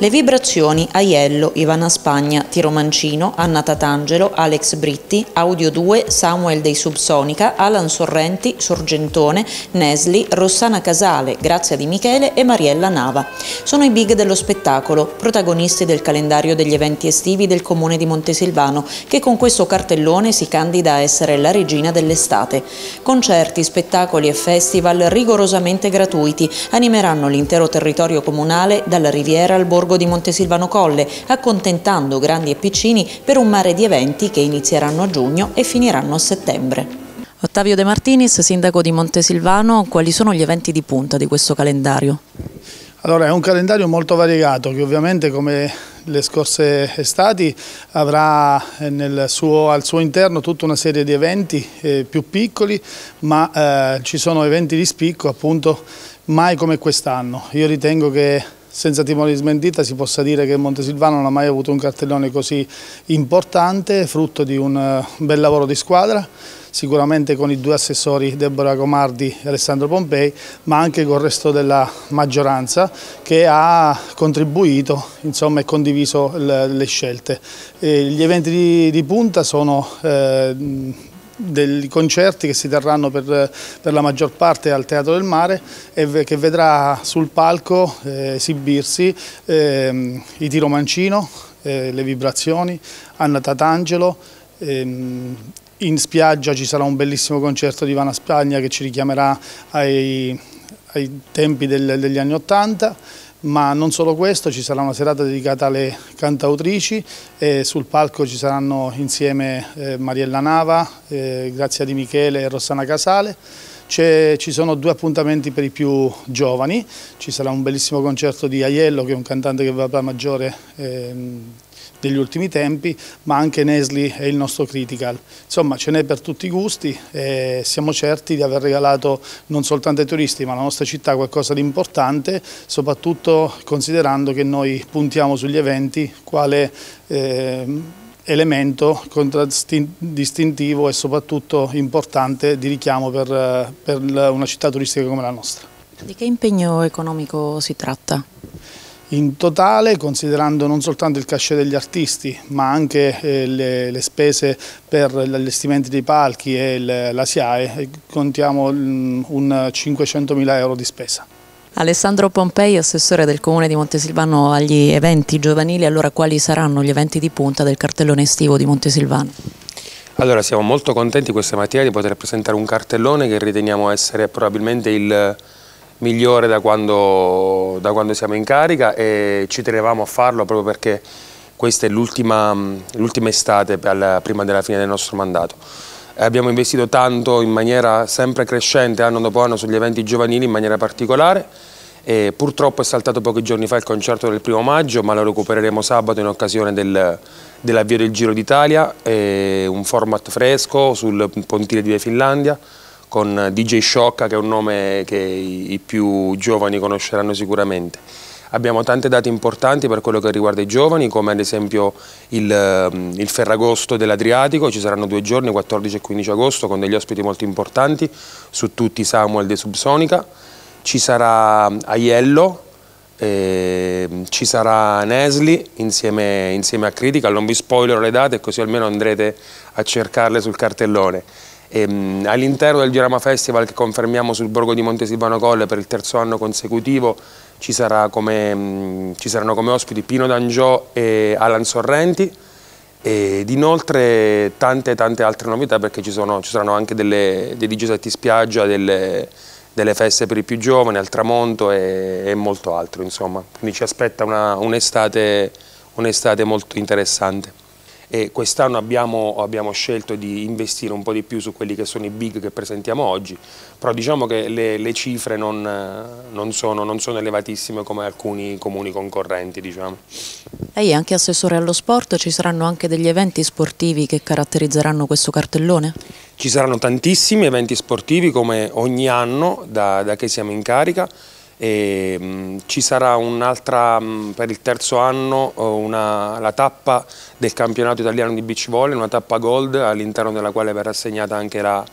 Le vibrazioni Aiello, Ivana Spagna, Tiro Mancino, Anna Tatangelo, Alex Britti, Audio 2, Samuel dei Subsonica, Alan Sorrenti, Sorgentone, Nesli, Rossana Casale, Grazia di Michele e Mariella Nava. Sono i big dello spettacolo, protagonisti del calendario degli eventi estivi del comune di Montesilvano, che con questo cartellone si candida a essere la regina dell'estate. Concerti, spettacoli e festival rigorosamente gratuiti animeranno l'intero territorio comunale dalla Riviera al borgo di Montesilvano Colle, accontentando grandi e piccini per un mare di eventi che inizieranno a giugno e finiranno a settembre. Ottavio De Martinis, sindaco di Montesilvano, quali sono gli eventi di punta di questo calendario? Allora è un calendario molto variegato che ovviamente come le scorse estati avrà eh, suo, al suo interno tutta una serie di eventi eh, più piccoli ma eh, ci sono eventi di spicco appunto mai come quest'anno. Io ritengo che senza timore di smentita si possa dire che Montesilvano non ha mai avuto un cartellone così importante, frutto di un eh, bel lavoro di squadra, sicuramente con i due assessori Deborah Comardi e Alessandro Pompei, ma anche con il resto della maggioranza che ha contribuito insomma, e condiviso le, scelte. Gli eventi di, di punta sono eh, dei concerti che si terranno per, per, la maggior parte al Teatro del Mare e che vedrà sul palco eh, esibirsi eh, i Tiro Mancino, eh, le vibrazioni, Anna Tatangelo, ehm, in spiaggia ci sarà un bellissimo concerto di Ivana Spagna che ci richiamerà ai, ai tempi del, degli anni Ottanta ma non solo questo, ci sarà una serata dedicata alle cantautrici e sul palco ci saranno insieme eh, Mariella Nava, eh, Grazia Di Michele e Rossana Casale. Ci sono due appuntamenti per i più giovani, ci sarà un bellissimo concerto di Aiello che è un cantante che va per maggiore eh, degli ultimi tempi, ma anche Nesli e il nostro Critical. Insomma ce n'è per tutti i gusti e siamo certi di aver regalato non soltanto ai turisti ma alla nostra città qualcosa di importante, soprattutto considerando che noi puntiamo sugli eventi quale eh, elemento distintivo e soprattutto importante di richiamo per, per una città turistica come la nostra. Di che impegno economico si tratta? In totale, considerando non soltanto il cachet degli artisti, ma anche eh, le, le, spese per gli allestimenti dei palchi e il, la SIAE, eh, contiamo mm, un 500.000 euro di spesa. Alessandro Pompei, assessore del Comune di Montesilvano agli eventi giovanili, allora quali saranno gli eventi di punta del cartellone estivo di Montesilvano? Allora siamo molto contenti questa mattina di poter presentare un cartellone che riteniamo essere probabilmente il migliore da quando, da quando siamo in carica e ci tenevamo a farlo proprio perché questa è l'ultima estate prima della fine del nostro mandato. Abbiamo investito tanto in maniera sempre crescente anno dopo anno sugli eventi giovanili in maniera particolare e purtroppo è saltato pochi giorni fa il concerto del primo maggio ma lo recupereremo sabato in occasione del, dell'avvio del Giro d'Italia, un format fresco sul pontile di Finlandia con DJ Sciocca che è un nome che i più giovani conosceranno sicuramente. Abbiamo tante date importanti per quello che riguarda i giovani, come ad esempio il, ehm, il Ferragosto dell'Adriatico, ci saranno due giorni, 14 e 15 agosto, con degli ospiti molto importanti, su tutti Samuel de Subsonica. Ci sarà Aiello, eh, ci sarà Nesli insieme, insieme a Critical, non vi spoilerò le date così almeno andrete a cercarle sul cartellone. Ehm, all'interno del Diorama Festival che confermiamo sul borgo di Montesilvano Colle per il terzo anno consecutivo ci, come, mm, ci saranno come ospiti Pino D'Angiò e Alan Sorrenti ed inoltre tante tante altre novità perché ci, sono, ci saranno anche delle, dei DJ spiaggia, delle, delle, feste per i più giovani, al tramonto e, e molto altro insomma. Quindi ci aspetta un'estate un un molto interessante e quest'anno abbiamo, abbiamo, scelto di investire un po' di più su quelli che sono i big che presentiamo oggi, però diciamo che le, le cifre non, non, sono, non, sono, elevatissime come alcuni comuni concorrenti. Diciamo. Lei è anche assessore allo sport, ci saranno anche degli eventi sportivi che caratterizzeranno questo cartellone? Ci saranno tantissimi eventi sportivi come ogni anno da, da che siamo in carica, e, mh, ci sarà un'altra, per il terzo anno, una, la tappa del campionato italiano di beach volley, una tappa gold all'interno della quale verrà assegnata anche la,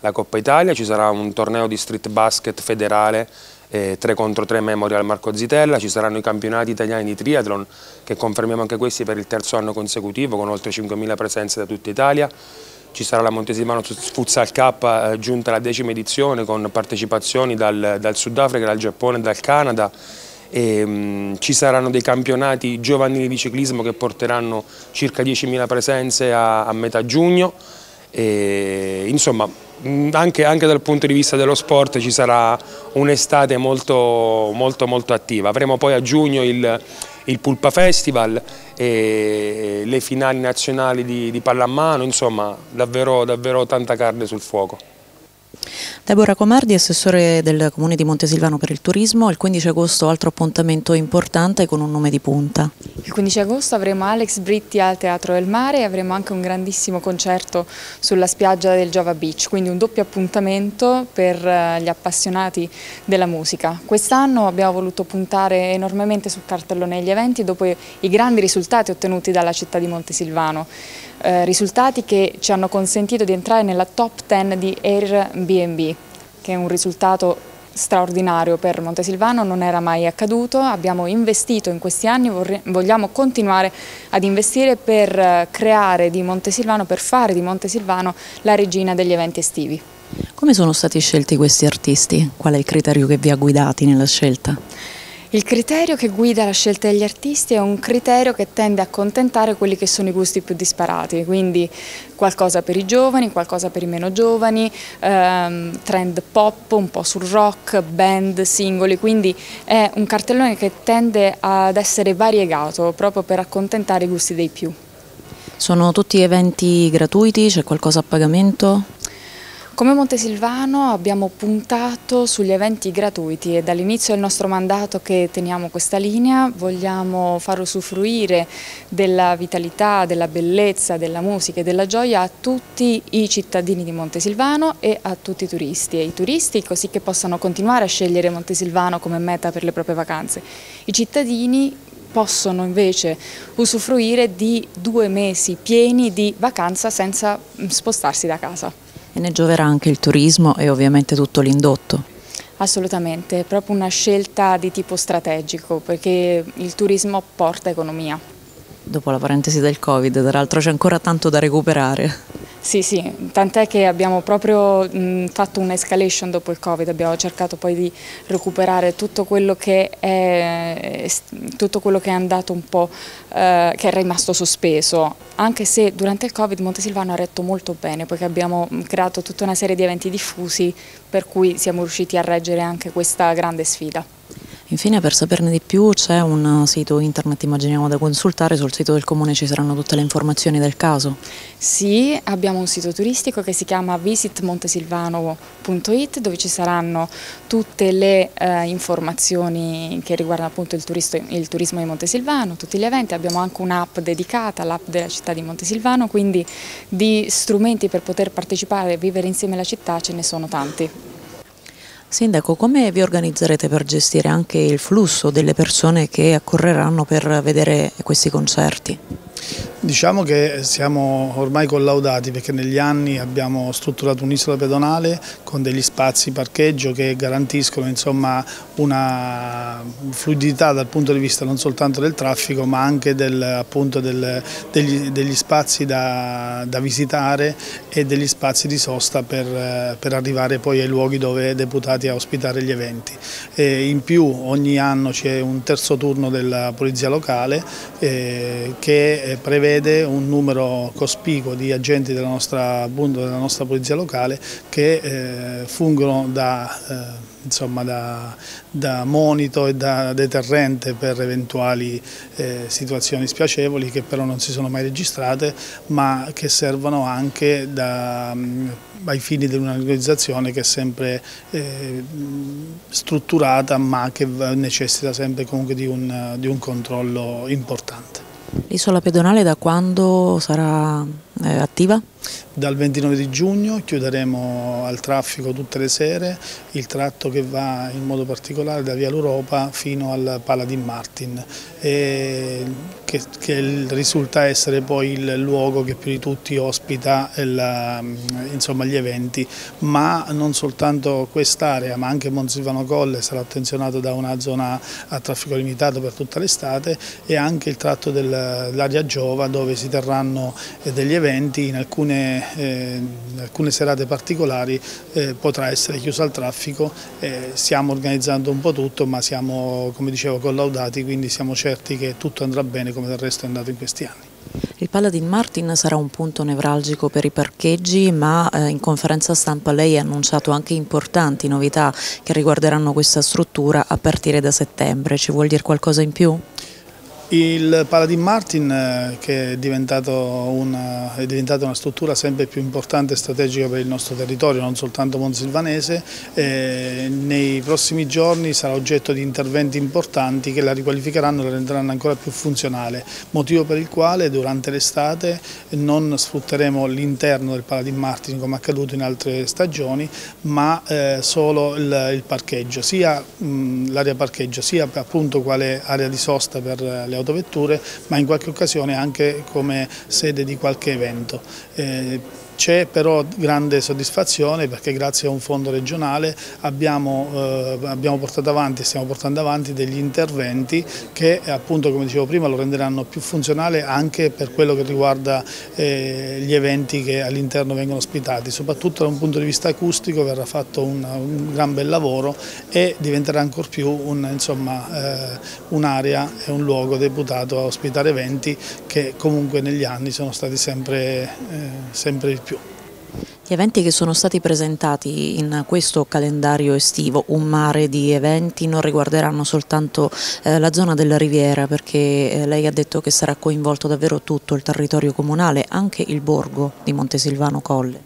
la Coppa Italia, ci sarà un torneo di street basket federale eh, 3 contro 3 Memorial Marco Zitella, ci saranno i campionati italiani di triathlon che confermiamo anche questi per il terzo anno consecutivo con oltre 5.000 presenze da tutta Italia, ci sarà la Montesilvano Futsal Cup eh, giunta alla decima edizione con partecipazioni dal, dal Sudafrica, dal Giappone e dal Canada, e, mh, ci saranno dei campionati giovanili di ciclismo che porteranno circa 10.000 presenze a, a metà giugno, e, insomma anche, anche, dal punto di vista dello sport ci sarà un'estate molto, molto, molto attiva. Avremo poi a giugno il, il Pulpa Festival le finali nazionali di, di pallamano, insomma davvero, davvero tanta carne sul fuoco. Deborah Comardi, assessore del Comune di Montesilvano per il turismo, il 15 agosto altro appuntamento importante con un nome di punta. Il 15 agosto avremo Alex Britti al Teatro del Mare e avremo anche un grandissimo concerto sulla spiaggia del Java Beach, quindi un doppio appuntamento per eh, gli appassionati della musica. Quest'anno abbiamo voluto puntare enormemente sul cartellone degli eventi dopo i grandi risultati ottenuti dalla città di Montesilvano eh, risultati che ci hanno consentito di entrare nella top 10 di Airbnb, che è un risultato straordinario per Montesilvano, non era mai accaduto, abbiamo investito in questi anni, vogliamo continuare ad investire per eh, creare di Montesilvano, per fare di Montesilvano la regina degli eventi estivi. Come sono stati scelti questi artisti? Qual è il criterio che vi ha guidati nella scelta? Il criterio che guida la scelta degli artisti è un criterio che tende a accontentare quelli che sono i gusti più disparati, quindi qualcosa per i giovani, qualcosa per i meno giovani, ehm, trend pop, un po' sul rock, band, singoli, quindi è un cartellone che tende ad essere variegato proprio per accontentare i gusti dei più. Sono tutti eventi gratuiti? C'è qualcosa a pagamento? Come Montesilvano abbiamo puntato sugli eventi gratuiti e dall'inizio del nostro mandato che teniamo questa linea vogliamo far usufruire della vitalità, della bellezza, della musica e della gioia a tutti i cittadini di Montesilvano e a tutti i turisti e i turisti così che possano continuare a scegliere Montesilvano come meta per le proprie vacanze. I cittadini possono invece usufruire di due mesi pieni di vacanza senza spostarsi da casa. E ne gioverà anche il turismo e ovviamente tutto l'indotto. Assolutamente, è proprio una scelta di tipo strategico perché il turismo porta economia. Dopo la parentesi del Covid, tra l'altro c'è ancora tanto da recuperare. Sì, sì, tant'è che abbiamo proprio mh, fatto un'escalation dopo il Covid, abbiamo cercato poi di recuperare tutto quello che è, tutto quello che è andato un po', eh, che è rimasto sospeso, anche se durante il Covid Montesilvano ha retto molto bene, poiché abbiamo creato tutta una serie di eventi diffusi per cui siamo riusciti a reggere anche questa grande sfida. Infine per saperne di più c'è un sito internet immaginiamo da consultare, sul sito del comune ci saranno tutte le informazioni del caso? Sì, abbiamo un sito turistico che si chiama visitmontesilvano.it dove ci saranno tutte le eh, informazioni che riguardano appunto il, turisto, il turismo di Montesilvano, tutti gli eventi, abbiamo anche un'app dedicata, l'app della città di Montesilvano, quindi di strumenti per poter partecipare e vivere insieme alla città ce ne sono tanti. Sindaco, come vi organizzerete per gestire anche il flusso delle persone che accorreranno per vedere questi concerti? Diciamo che siamo ormai collaudati perché negli anni abbiamo strutturato un'isola pedonale con degli spazi parcheggio che garantiscono insomma, una fluidità dal punto di vista non soltanto del traffico ma anche del, appunto del, degli, degli, spazi da, da, visitare e degli spazi di sosta per, per, arrivare poi ai luoghi dove deputati a ospitare gli eventi. E in più ogni anno c'è un terzo turno della polizia locale eh, che prevede prevede un numero cospicuo di agenti della nostra, della nostra polizia locale che eh, fungono da, eh, insomma, da, da, monito e da deterrente per eventuali eh, situazioni spiacevoli che però non si sono mai registrate ma che servono anche da, mm, ai fini di un'organizzazione che è sempre eh, strutturata ma che necessita sempre comunque di un, di un controllo importante. L'isola pedonale da quando sarà eh, attiva? Dal 29 di giugno chiuderemo al traffico tutte le sere il tratto che va in modo particolare da Via l'Europa fino al Paladin Martin che, che, risulta essere poi il luogo che più di tutti ospita la, insomma, gli eventi, ma non soltanto quest'area ma anche Monsilvano Colle sarà attenzionato da una zona a traffico limitato per tutta l'estate e anche il tratto dell'area Giova dove si terranno eh, degli eventi. In alcune, eh, in alcune serate particolari eh, potrà essere chiuso al traffico, eh, stiamo organizzando un po' tutto ma siamo come dicevo collaudati quindi siamo certi certi che tutto andrà bene come del resto è andato in questi anni. Il Paladin Martin sarà un punto nevralgico per i parcheggi, ma eh, in conferenza stampa lei ha annunciato anche importanti novità che riguarderanno questa struttura a partire da settembre. Ci vuol dire qualcosa in più? Il Paladin Martin eh, che è una, è diventato, una, struttura sempre più importante e strategica per il nostro territorio, non soltanto monsilvanese, eh, nei prossimi giorni sarà oggetto di interventi importanti che la riqualificheranno e la renderanno ancora più funzionale, motivo per il quale durante l'estate non sfrutteremo l'interno del Paladin Martin come accaduto in altre stagioni, ma eh, solo il, il, parcheggio, sia l'area parcheggio, sia appunto quale area di sosta per le le autovetture, ma in qualche occasione anche come sede di qualche evento. Eh, c'è però grande soddisfazione perché grazie a un fondo regionale abbiamo, eh, abbiamo, portato avanti e stiamo portando avanti degli interventi che appunto come dicevo prima lo renderanno più funzionale anche per quello che riguarda eh, gli eventi che all'interno vengono ospitati, soprattutto da un punto di vista acustico verrà fatto un, un gran bel lavoro e diventerà ancora più un'area un eh, e un luogo deputato a ospitare eventi che comunque negli anni sono stati sempre, eh, sempre più. Gli eventi che sono stati presentati in questo calendario estivo, un mare di eventi, non riguarderanno soltanto eh, la zona della Riviera perché eh, lei ha detto che sarà coinvolto davvero tutto il territorio comunale, anche il borgo di Montesilvano Colle.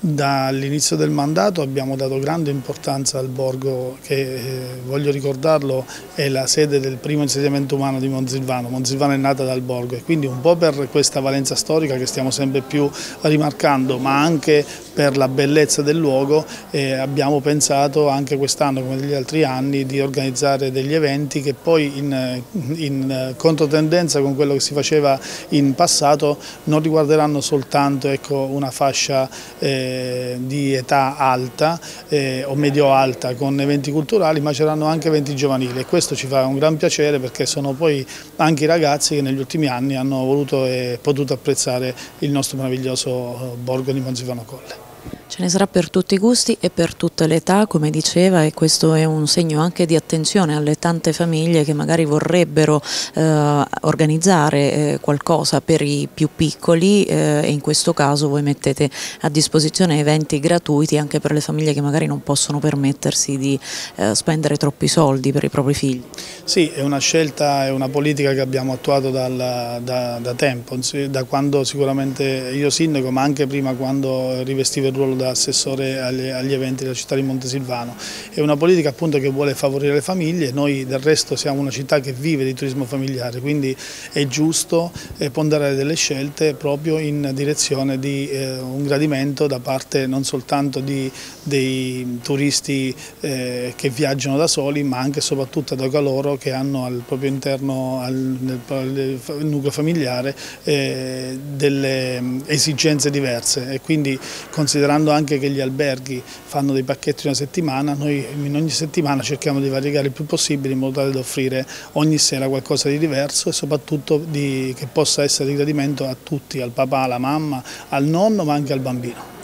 Dall'inizio del mandato abbiamo dato grande importanza al borgo che, eh, voglio ricordarlo, è la sede del primo insediamento umano di Monsilvano. Monsilvano è nata dal borgo e quindi un po' per questa valenza storica che stiamo sempre più rimarcando, ma anche per la bellezza del luogo eh, abbiamo pensato anche quest'anno come negli altri anni di organizzare degli eventi che poi in, in controtendenza con quello che si faceva in passato non riguarderanno soltanto ecco, una fascia eh, di età alta eh, o medio-alta con eventi culturali, ma c'erano anche eventi giovanili e questo ci fa un gran piacere perché sono poi anche i ragazzi che negli ultimi anni hanno voluto e potuto apprezzare il nostro meraviglioso borgo di Monzivano Colle. Ce ne sarà per tutti i gusti e per tutte le età, come diceva, e questo è un segno anche di attenzione alle tante famiglie che magari vorrebbero eh, organizzare eh, qualcosa per i più piccoli eh, e in questo caso voi mettete a disposizione eventi gratuiti anche per le famiglie che magari non possono permettersi di eh, spendere troppi soldi per i propri figli. Sì, è una scelta, è una politica che abbiamo attuato dal, da, da tempo, da quando sicuramente io sindaco, ma anche prima quando rivestivo il ruolo da assessore agli, agli, eventi della città di Montesilvano. È una politica appunto che vuole favorire le famiglie, noi del resto siamo una città che vive di turismo familiare, quindi è giusto eh, ponderare delle scelte proprio in direzione di eh, un gradimento da parte non soltanto di, dei turisti eh, che viaggiano da soli, ma anche e soprattutto da coloro che hanno al proprio interno, al, nel, nel nucleo familiare, eh, delle mm, esigenze diverse e quindi considerando considerando anche che gli alberghi fanno dei pacchetti una settimana, noi in ogni settimana cerchiamo di variegare il più possibile in modo tale da offrire ogni sera qualcosa di diverso e soprattutto di, che possa essere di gradimento a tutti, al papà, alla mamma, al nonno ma anche al bambino.